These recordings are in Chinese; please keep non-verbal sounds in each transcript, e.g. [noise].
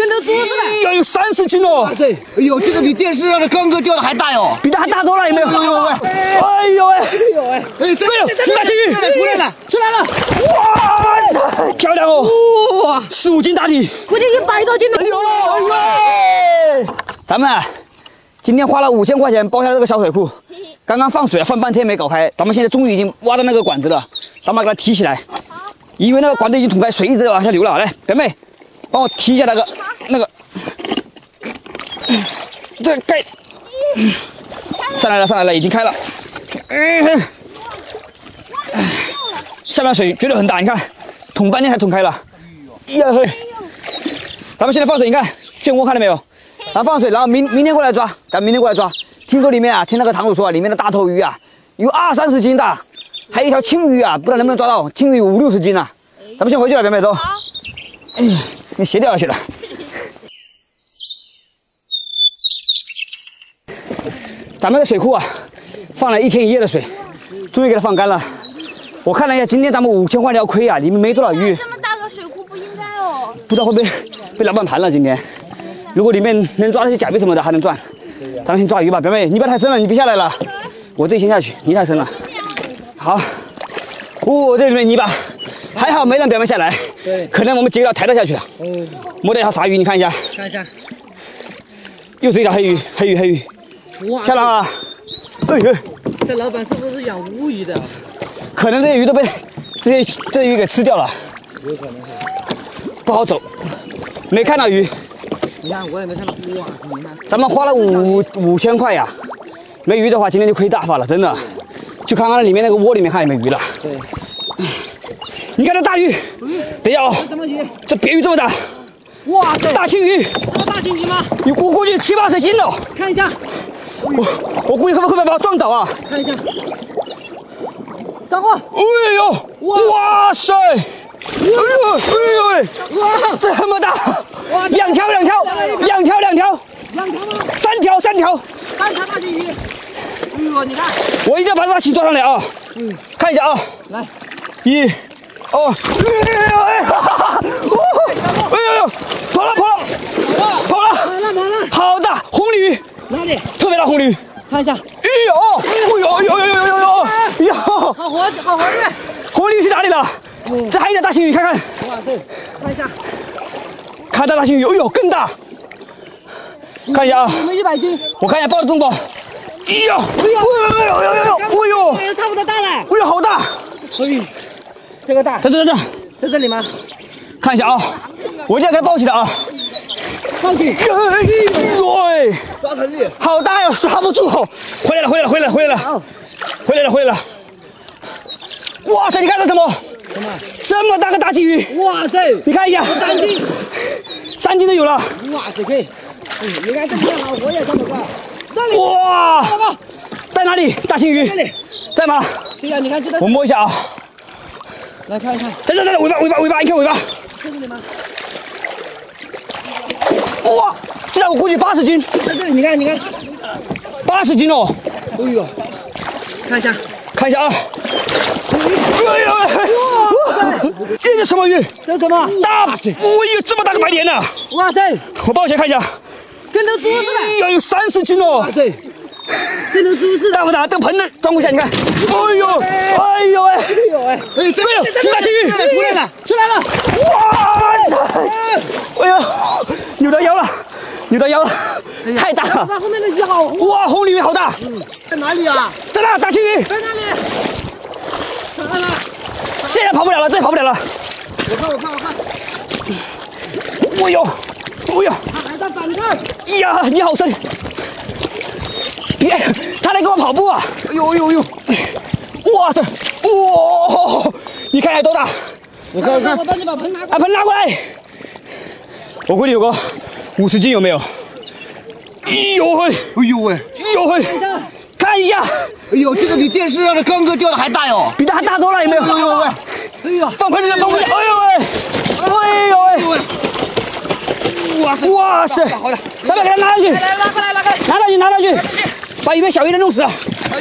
跟头猪似的。哎呦，有三十斤哦！哇塞！哎呦，这个比电视上的刚哥钓的还大哟！比它还大多了，有没有？哎呦喂！哎呦喂！哎呦喂！哎，这没有，这大青鱼出来了，出来了！哇，漂亮哦！哇，十五斤大鲤。估计一百多斤了。哎呦哎呦！咱们啊今天花了五千块钱包下这个小水库，刚刚放水放半天没搞开，咱们现在终于已经挖到那个管子了，咱们把它提起来，因为那个管子已经捅开，水一直在往下流了。来，表妹，帮我提一下那个那个，这个盖上来了，上来了，已经开了。嗯，下面水绝对很大，你看，捅半天才捅开了。哎呀嘿！咱们现在放水，你看漩涡看到没有？然后放水，然后明明天过来抓，咱明天过来抓。听说里面啊，听那个堂主说啊，里面的大头鱼啊，有二三十斤大，还有一条青鱼啊，不知道能不能抓到。青鱼五六十斤呢、咱们先回去了，表妹走。哎，你鞋掉下去了。咱们的水库啊，放了一天一夜的水，终于给它放干了。我看了一下，今天咱们五千块钱要亏啊，里面没多少鱼。这么大个水库不应该哦。不知道会不会被老板盘了。今天，如果里面能抓那些甲鱼什么的，还能赚。咱们先抓鱼吧，表妹，你不要太深了，你别下来了。我自己先下去，你太深了。好，哦，这里面泥巴，还好没让表妹下来。对可能我们几个要抬她下去了。哦，摸到一条啥鱼，你看一下，看一下，又是一条黑鱼，黑鱼，黑鱼，哇漂亮！啊！哎呦，这老板是不是养乌鱼的？可能这些鱼都被这些这些鱼给吃掉了，有可能是。不好走，没看到鱼。你看，我也没看到。哇塞，你看，咱们花了五五千块呀，没鱼的话，今天就亏大发了，真的。去看看里面那个窝里面看有没有鱼了。对，你看这大鱼，等一下哦，什么鱼？这鳖鱼这么大，哇塞，大青鱼，这么大青鱼吗？你估估计七八十斤哦，看一下，我我估计他们会不会把它撞倒啊？看一下。上货！哎呦，哇。塞，哎呦哎呦，哇，这么大。哇，两条两条两条两条。两条吗？三条三条，三条大青鱼。哎呦，你看，我一定要把这大旗抓上来啊！嗯，看一下啊，来，一，哦，哎呦哎，哈哈哈哦哎呦呦，跑了跑了跑了，跑了跑了，好大红鲤鱼，哪里？特别大红鲤鱼，看一下，哎呦，哎呦哎呦呦呦呦呦，哎呦，好活好活跃。红鲤鱼去哪里了？这还有一条大青鱼，看看，哇塞，看一下，看到大青鱼，哎呦更大，看一下啊，有没有一百斤？我看一下抱得动不？哎呦，哎呦哎呦哎呦哎呦，哎呦，哎，差不多大了。哎呦好大，哎，这个大，在这在这，在这里吗？看一下啊，我一定要给它抱起来啊。放起。哎呦喂，抓很厉害。好大哟，抓不住！回来了，回来了，回来了，回来了，回来了，回来了！哇塞，你看这什么？什么？这么大个大鲫鱼，哇塞，你看一下，三斤。三斤都有了！哇塞，可以。哎，你看这么好，我也这么快。这里，哇，在哪里？大鲫鱼这里。在吗？对呀，你看这个我，摸一下啊，来看一看，在这，在这，尾巴，尾巴，尾巴，一看尾巴，在这里吗？哇，这条我估计八十斤，在这里，你看，你看。八十斤哦，哎呦，看一下。看一下啊，哎呦，哇，这是什么鱼？这是什么？大，哎呦，这么大个白鲢呢！哇塞，我抱起来看一下，跟头猪似的。哎呀，有三十斤哦哇，塞，跟头猪似的。大不大？这个盆子装不下，你看，哎呦，哎呦哎，哎呦哎，哎，这没有这大青鱼出来了，出来了。哇！哎呀，扭到腰了，扭到腰了，太大了！哇，后面的鱼好红。哇，红鲤鱼好大，嗯在哪里啊？在那大青鱼，在那里。看了，现在跑不了了，这跑不了了。我看，我看，我看，哎呦，哎呦，它还在反抗。哎呀，你好深！别，他来跟我跑步啊！哎呦哎呦哎呦！哇这，哇，你看有多大？我看，我看，我帮你把盆拿过把盆拿过来。我估计有个五十斤，有没有？哎呦喂，哎呦喂！哎呦喂，看一下，哎呦，这个比电视上的刚哥钓的还大哟！比它还大多了，有没有？哎呦喂！哎呀！放盆里，放盆里。哎呦喂，哎呦喂，哇塞！哇塞！好的，咱们给他拿上去，来拉过来，拉过来。拿上去，拿上去，把里面小鱼都弄死了。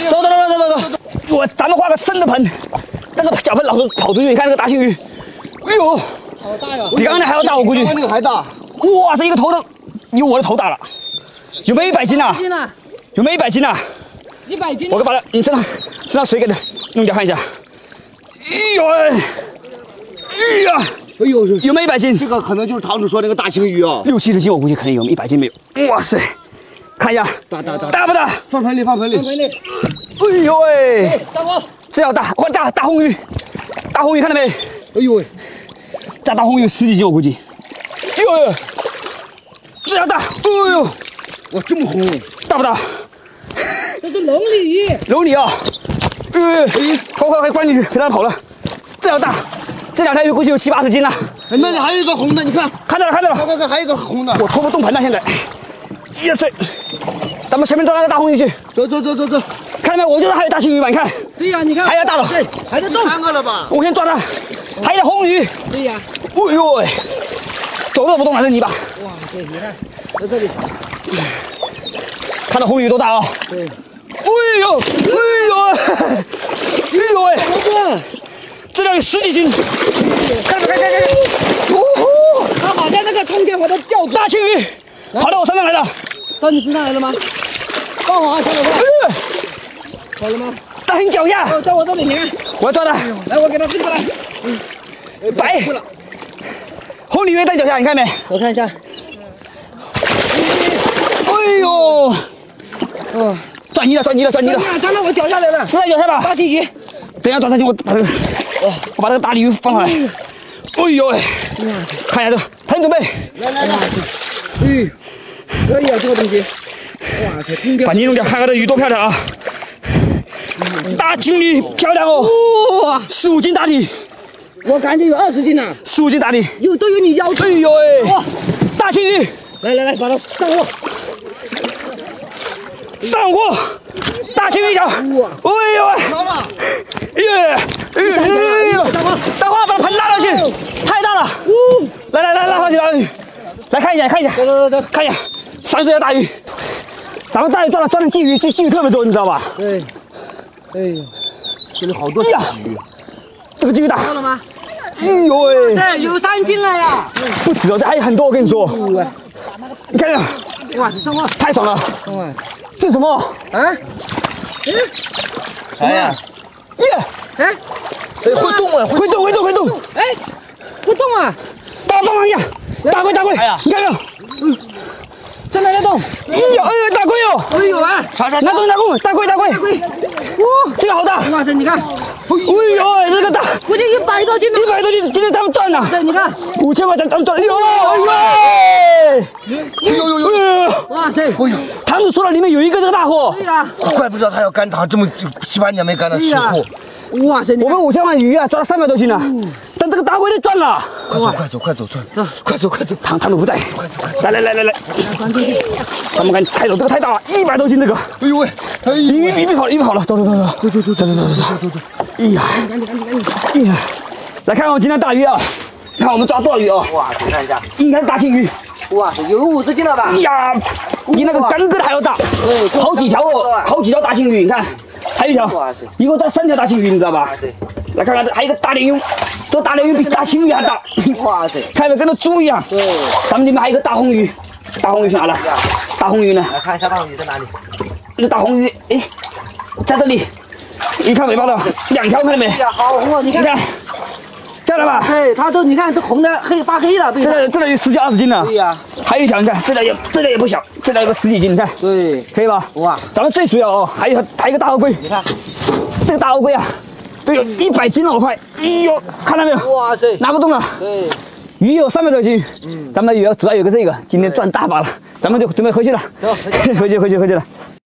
走走走走走走走，我咱们画个深的盆，那个小盆老是跑出去，你看那个大青鱼，哎呦，好大呀！比刚才还要大，我估计比。那个还大。哇，这一个头都有我的头大了，有没有一百斤啊？有没有一百斤啊？一百斤。我给把它，你身上身上水给它弄掉看一下。哎呦喂，哎呀，哎呦呦，有没有一百斤？这个可能就是堂主说那个大青鱼啊。六七十斤我估计肯定有，一百斤没有。哇塞，看一下，大大大，大不大？放盆里，放盆里。放盆里。哎呦喂，上锅。这要大，换大大红鱼，大红鱼看到没？哎呦喂，这大红鱼十几斤我估计。哎呦呦，这要大，哎呦，哇这么红，大不大？这是龙鲤鱼。龙鲤啊！哎，快快快关进去，别让它跑了。这要大，这两条鱼估计有七八十斤了。那里还有一个红的，你看，看到了看到了，快快快，还有一个红的。我拖不动盆了现在。呀塞，咱们前面抓那个大红鱼去，走走走走走。看到没有？我就是还有大青鱼嘛，你看，对呀，你看还要大了。对，还在动。三个了吧？我先抓它，还有红鱼。对呀。哎呦喂，走都不动了这泥巴。哇塞，你看，在这里。看到红鱼多大啊？对。哎呦，哎呦，哎呦喂，哇，这条有十几斤。看看看看看，哦吼，它好像那个通天河的教主大青鱼跑到我身上来了。到你身上来了吗？放好啊，小伙伴。哎好了吗？在你脚下，哦，在我这里，你看。我要抓它。来，我给它拎过来。白过了。红鲤鱼在脚下，你看没？我看一下。哎呦，哦，转泥了，转泥了，转泥了，钻钻到我脚下来了。是在脚下吧？大青鱼。等一下转上去，我把这个，我把这个大鲤鱼放上来。哎呦喂，看一下这个盆准备，来来来。哎，可以啊，这个东西。哇塞，通天把泥弄掉，看看这鱼多漂亮啊！大青鱼漂亮哦，哇，十五斤大鲤，我感觉有二十斤呢，十五斤大鲤。有都有你腰哎呦哎，哇，大青鱼来来来，把它上货。上货，大青鱼一条。哎呦喂，好了，耶，哎呦哎呦，等会儿把盆拉上去，太大了。来来来，拉上去，拉上去。来看一下，看一下，走走走走。看一下，三十条大鱼。咱们大鱼抓了抓的鲫鱼，鲫鲫鱼特别多，你知道吧？对。哎呦，这里好多哎呀，这个鲫鱼大。到了吗？哎呦喂，这有三斤了呀！不止哦，这还有很多，我跟你说。你看看，哇，太爽了。这什么？啊？啥呀？耶，哎，哎，会动啊，会会动，会动，会动。哎，会动啊！大帮忙一下，大龟，大龟，哎呀你看没有？真的在动！哎呦，哎呦，大龟哦！哎呦啊！啥啥啥？拿东西，拿东西，大龟，大龟，龟，哇，这个好大！哇塞，你看，哎呦，这个大，估计一百多斤呢。一百多斤，今天他们赚了。对，你看，五千块钱，咱们赚了，哎呦，哎呦，呦呦呦！哎呦，哇塞，哎呦，堂主说了，里面有一个这个大货。对，呀，怪不知道他要干塘，这么七八年没干的水货。哇塞，我们五千万鱼啊，抓了三百多斤呢，但这个大龟的赚了。快走快走快走，快快走快走！堂堂主不在，来来来来来，咱们赶紧抬走，这个太大了，一百多斤这个，哎呦喂，哎鱼呦鱼鱼别跑了，鱼别跑了，走走走走，走走走走走走走。走走走！哎呀，哎呀，来看看我今天大鱼啊，看我们抓多少鱼啊？哇，你看一下，应该是大青鱼。哇塞，有五十斤了吧。哎？呀，比那个干哥的还要大，好几条哦，好几条大青鱼，你看，还有一条一共抓三条大青鱼，你知道吧？塞，来看看这还有一个大鲢鱼，这大鲢鱼比大青鱼还大，哇塞，看有没跟那猪一样？对，咱们里面还有一个大红鱼，大红鱼去哪了？大红鱼呢？来看一下大红鱼在哪里？那个大红鱼，哎，在这里，你看尾巴了，两条看到没？哎呀，好红哦，你看，你看，在了吧？哎，它都你看都红的黑发黑了。这条这条有十几二十斤呢。对呀，还有一条，你看这条也这条也不小，这条有个十几斤，你看对，可以吧？哇，咱们最主要哦，还有还有一个大乌龟，你看，这个大乌龟啊，一百斤了，我快，哎呦，看到没有？哇塞，拿不动了，对，鱼有三百多斤，咱们的鱼主要有个这个，今天赚大把了，咱们就准备回去了，走回回去 [laughs] 回去回去了。